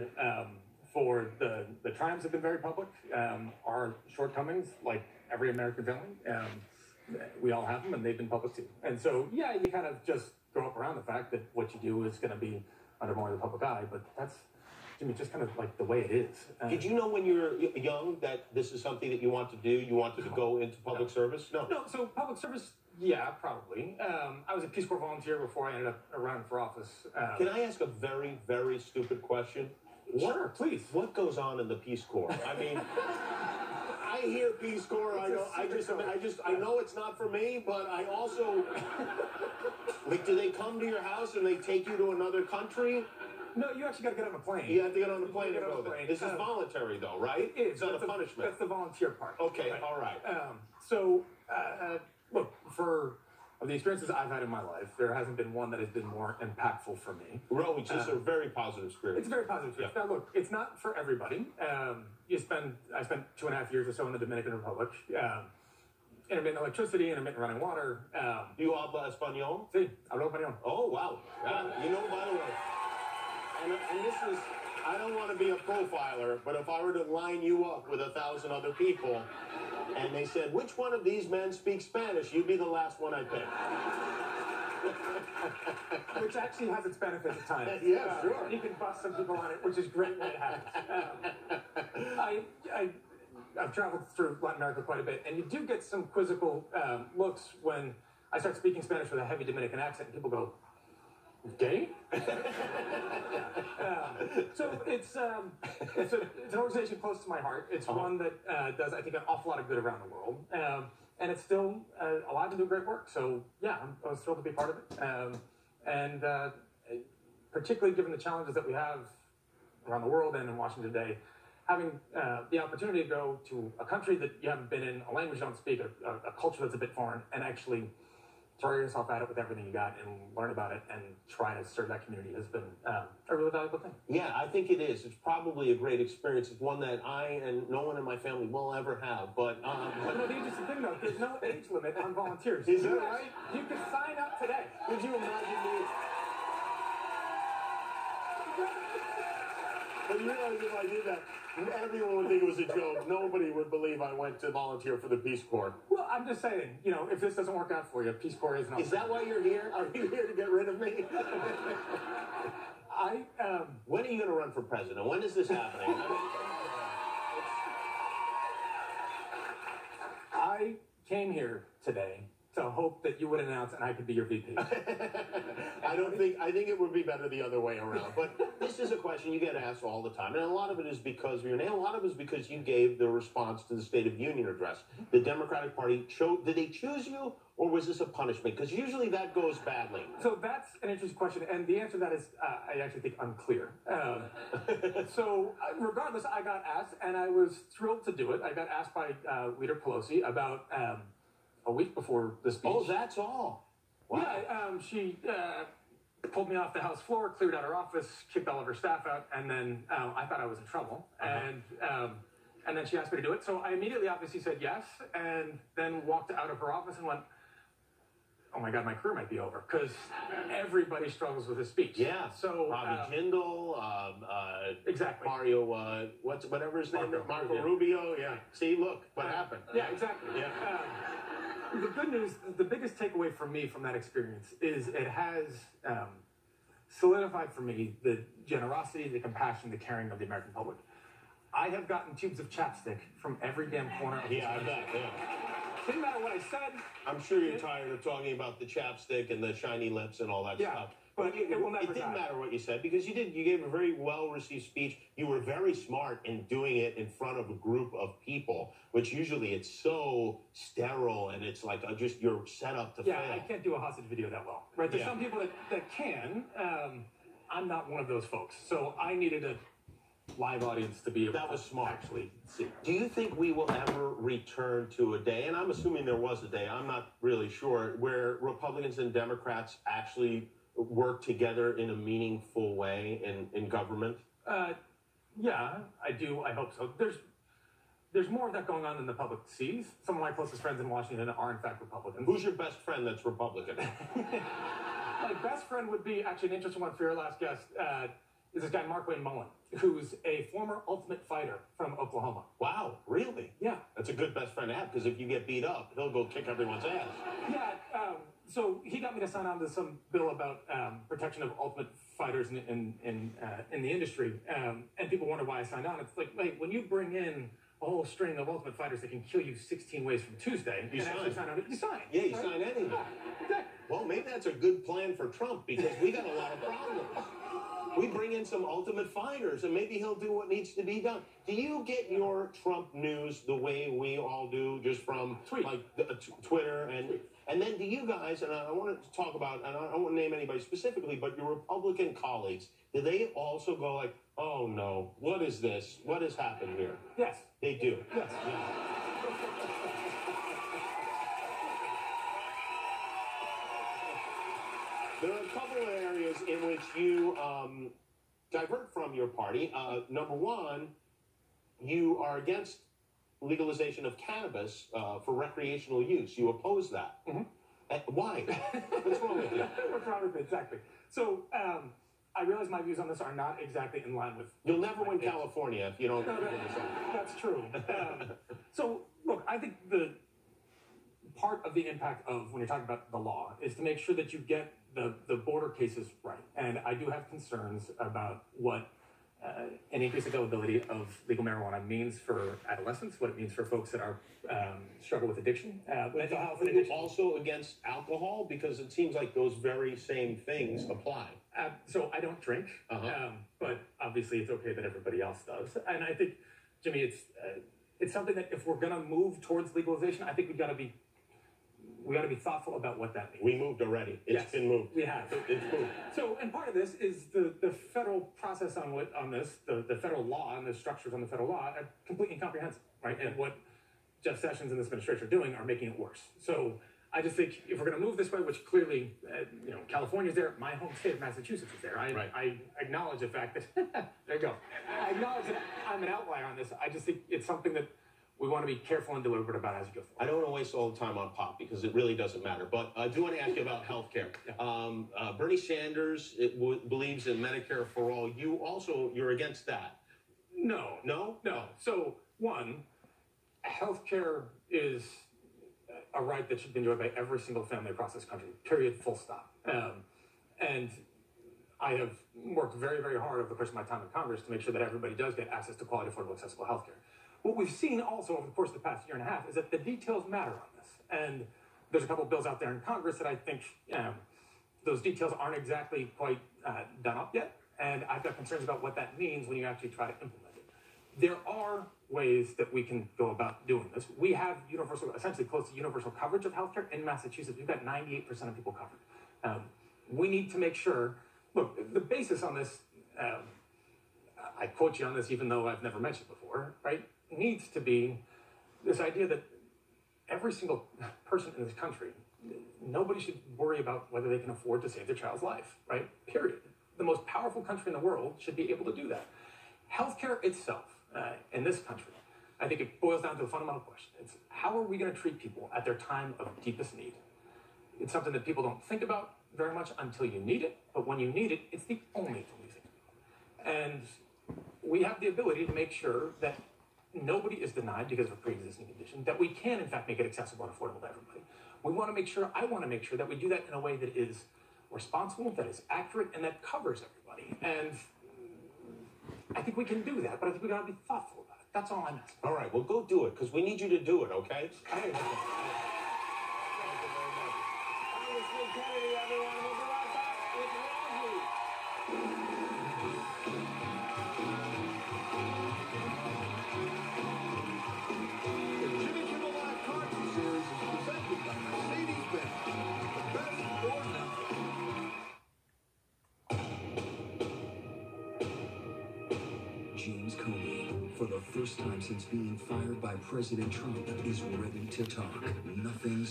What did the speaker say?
so um, for the the triumphs have been very public. Um, our shortcomings, like every American family, um, we all have them, and they've been public too. And so, yeah, you kind of just grow up around the fact that what you do is going to be under more of the public eye. But that's Jimmy, just kind of like the way it is. Um, Did you know when you were young that this is something that you want to do? You wanted to go into public service? No. No, so public service, yeah, probably. Um, I was a Peace Corps volunteer before I ended up running for office. Um, Can I ask a very, very stupid question? Sure, please. What goes on in the Peace Corps? I mean, I hear Peace Corps. I It's know. I just. I just. I know it's not for me, but I also. Like, do they come to your house and they take you to another country? No, you actually got to get on a plane. You have to get on a plane You and get on go there. This is Um, voluntary, though, right? It is. It's not a punishment. That's the volunteer part. Okay, Right. all right. Um, so, uh, look, for of the experiences I've had in my life, there hasn't been one that has been more impactful for me. Roe, it's just a very positive spirit. It's a very positive. Yeah. Now, look, it's not for everybody. Um, you spend, I spent two and a half years or so in the Dominican Republic. Um, intermittent electricity, intermittent running water. Um, You habla español? see, hablo español. Oh, wow. Yeah, you know, by the way, and, and this is, I don't want to be a profiler, but if I were to line you up with a thousand other people and they said, which one of these men speaks Spanish, you'd be the last one I pick. which actually has its benefits at times. Yeah, Uh, sure. You can bust some people on it, which is great when it happens. Um, I, I, I've traveled through Latin America quite a bit, and you do get some quizzical um, looks when I start speaking Spanish with a heavy Dominican accent, and people go, "Gay?" um, so it's um, it's, a, it's an organization close to my heart. It's Uh-huh. one that uh, does, I think, an awful lot of good around the world. Um, and it's still uh, allowed to do great work. So yeah, I'm, I was thrilled to be part of it. Um, and uh, particularly given the challenges that we have around the world and in Washington today, having uh, the opportunity to go to a country that you haven't been in, a language you don't speak, a, a, a culture that's a bit foreign, and actually throw yourself at it with everything you got and learn about it and try to serve that community has been um, a really valuable thing. Yeah, I think it is. It's probably a great experience. It's one that I and no one in my family will ever have. But, um, But no, the interesting thing though, there's no age limit on volunteers. Is that right? You can sign up today. could you imagine me? But you realize if I did that, everyone would think it was a joke. Nobody would believe I went to volunteer for the Peace Corps. Well, I'm just saying, you know, if this doesn't work out for you, Peace Corps isn't. Is that why you're here? Are you here to get rid of me? I um, when are you going to run for president? When is this happening? I came here today to hope that you would announce and I could be your VP. I don't think I think it would be better the other way around. But this is a question you get asked all the time, and a lot of it is because of your name. A lot of it is because you gave the response to the State of Union address. The Democratic Party chose. Did they choose you, or was this a punishment? Because usually that goes badly. So that's an interesting question, and the answer to that is, uh, I actually think unclear. Um, so, uh, regardless, I got asked, and I was thrilled to do it. I got asked by uh, Leader Pelosi about um, a week before the speech. Oh, that's all. Wow. Yeah, um, she uh, pulled me off the House floor, cleared out her office, kicked all of her staff out, and then um, I thought I was in trouble. And um, and then she asked me to do it. So I immediately obviously said yes, and then walked out of her office and went, "Oh my God, my career might be over," because everybody struggles with a speech. Yeah. So Bobby um, Jindal, um, uh, exactly. Mario, uh, what's whatever his name, is, Marco Marco Rubio. Rubio. Yeah. See, look what happened. Yeah, exactly. Yeah. The good news, the biggest takeaway for me from that experience is it has um, solidified for me the generosity, the compassion, the caring of the American public. I have gotten tubes of chapstick from every damn corner of Yeah, I bet. Yeah. Didn't matter what I said. I'm sure you're tired of talking about the chapstick and the shiny lips and all that Yeah, stuff. But it- it will never didn't die. matter what you said because you did. You gave a very well received speech. You were very smart in doing it in front of a group of people, which usually it's so sterile and it's like uh, just you're set up to Yeah, fail. I can't do a hostage video that well. Right? There's Yeah. some people that, that can. Um, I'm not one of those folks. So I needed a live audience to be able That was to smart. actually see. Do you think we will ever return to a day, and I'm assuming there was a day, I'm not really sure, where Republicans and Democrats actually work together in a meaningful way in, in government? Uh, yeah, I do. I hope so. There's there's more of that going on than the public sees. Some of my closest friends in Washington are in fact Republicans. Who's your best friend that's Republican? my best friend would be actually an interesting one for your last guest. Uh, is this guy Markwayne Mullin, who's a former Ultimate Fighter from Oklahoma. Wow, really? Yeah, That's a good best friend to have because if you get beat up, he'll go kick everyone's ass. yeah. Um, so he got me to sign on to some bill about um, protection of Ultimate Fighters in in in, uh, in the industry, um, and people wonder why I signed on. It's like, wait, when you bring in a whole string of Ultimate Fighters that can kill you 16 ways from Tuesday, You sign. sign on, you sign. Yeah, you right? sign anything. Exactly. Well, maybe that's a good plan for Trump because we got a lot of problems. We bring in some ultimate fighters and maybe he'll do what needs to be done. Do you get your Trump news the way we all do, just from like the, uh, t- Twitter and and then do you guys? And I, I want to talk about, and I don't want to name anybody specifically, but your Republican colleagues, do they also go like, "Oh no, what is this? What has happened here?" Yes. They do. Yes. There are a couple of areas in which you um, divert from your party. Uh, number one, you are against legalization of cannabis uh, for recreational use. You oppose that. Mhm. Uh, why? What's wrong with you? What's wrong with it? Exactly. So um, I realize my views on this are not exactly in line with. You'll never win California if you don't. No, no, that's true. Um, so look, I think the part of the impact of when you're talking about the law is to make sure that you get the, the border case is right. And I do have concerns about what uh, an increased availability of legal marijuana means for adolescents, what it means for folks that are um, struggle with addiction, uh, mental health and addiction. also against alcohol because it seems like those very same things apply. Uh, so I don't drink, Uh-huh. um, but obviously it's okay that everybody else does. And I think, Jimmy, it's uh, it's something that if we're going to move towards legalization, I think we've got to be we got to be thoughtful about what that means. We moved already. It's Yes. been moved. We have. It's moved. So, and part of this is the, the federal process on what on this, the, the federal law and the structures on the federal law are completely incomprehensible, right? And what Jeff Sessions and this administration are doing are making it worse. So, I just think if we're going to move this way, which clearly, uh, you know, California's there, my home state of Massachusetts is there. I, Right. I acknowledge the fact that there you go. I acknowledge that I'm an outlier on this. I just think it's something that we want to be careful and deliberate about as we go forward. I don't want to waste all the time on pop because it really doesn't matter. But I do want to ask you about health care. Um, uh, Bernie Sanders it w- believes in Medicare for all. You also you're against that. No, No, No. So, one, healthcare is a right that should be enjoyed by every single family across this country, period, full stop. Um, and I have worked very, very hard over the course of my time in Congress to make sure that everybody does get access to quality, affordable, accessible healthcare. What we've seen also over the course of the past year and a half is that the details matter on this. And there's a couple bills out there in Congress that I think um, those details aren't exactly quite uh, done up yet. And I've got concerns about what that means when you actually try to implement it. There are ways that we can go about doing this. We have universal, essentially close to universal coverage of healthcare in Massachusetts. We've got 98% of people covered. Um, we need to make sure, look, the basis on this, um, I quote you on this even though I've never mentioned before, right? Needs to be this idea that every single person in this country, nobody should worry about whether they can afford to save their child's life, right? Period. The most powerful country in the world should be able to do that. Healthcare itself uh, in this country, I think it boils down to a fundamental question. It's how are we going to treat people at their time of deepest need? It's something that people don't think about very much until you need it, but when you need it, it's the only thing you think about. And we have the ability to make sure that nobody is denied because of a pre-existing condition, that we can in fact make it accessible and affordable to everybody. We want to make sure, I want to make sure that we do that in a way that is responsible, that is accurate, and that covers everybody. And I think we can do that, but I think we got to be thoughtful about it. That's all I'm asking. All right, well, go do it because we need you to do it. Okay. First time since being fired by President Trump, is ready to talk. Nothing's